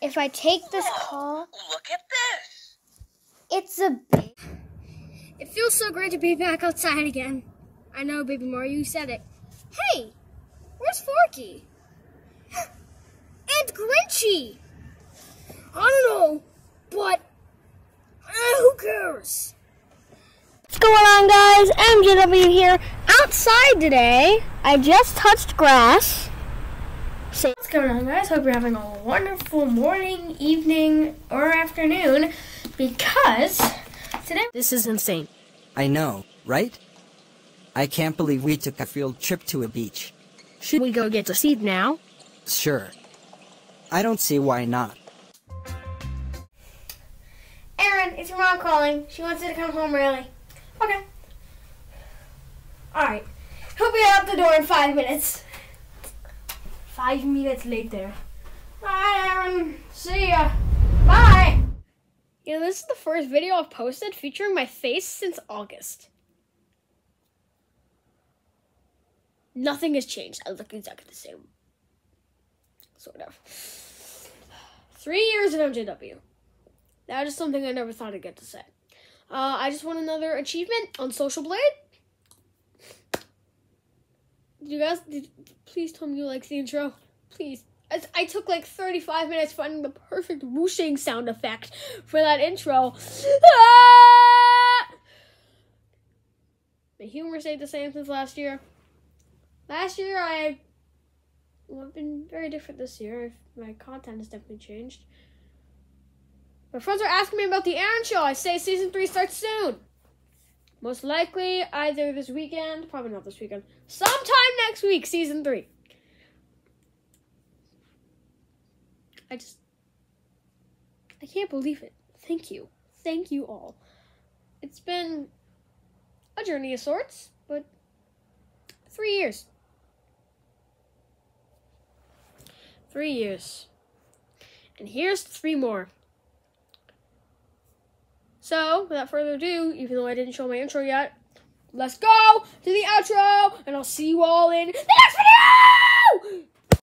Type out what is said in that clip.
If I take this call, Look at this. it's a big. It feels so great to be back outside again. I know, Baby Mario, you said it. Hey, where's Forky? And Grinchy! I don't know, but eh, who cares? What's going on, guys? MJW here. Outside today, I just touched grass. Say, what's going on, guys? Hope you're having a wonderful morning, evening, or afternoon because today this is insane. I know, right? I can't believe we took a field trip to a beach. Should we go get to seed now? Sure. I don't see why not. Aaron, it's your mom calling. She wants you to come home early. Okay. Alright. He'll be out the door in five minutes. Five minutes later. Bye, Aaron. See ya. Bye. Know, this is the first video I've posted featuring my face since August. Nothing has changed. I look exactly the same. Sort of. Three years at MJW. That is something I never thought I'd get to say. Uh, I just won another achievement on Social Blade. You guys, did, please tell me you like the intro. Please. I, took like 35 minutes finding the perfect whooshing sound effect for that intro. Ah! My humor stayed the same since last year. Last year I well, I've been very different this year. My content has definitely changed. My friends are asking me about the Aaron Show. I say season three starts soon. Most likely either this weekend, probably not this weekend, sometime next week, season three. I just, I can't believe it. Thank you. Thank you all. It's been a journey of sorts, but three years. Three years. And here's three more. So, without further ado, even though I didn't show my intro yet, let's go to the outro, and I'll see you all in the next video!